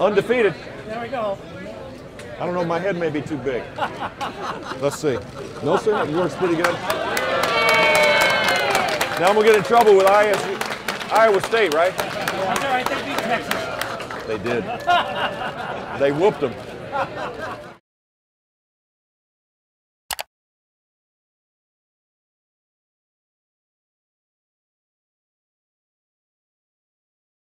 Undefeated. There we go. I don't know, my head may be too big. Let's see. No, sir, it works pretty good. Now I'm gonna get in trouble with ISU, Iowa State, right? That's all right. They beat Texas. They did. They whooped them.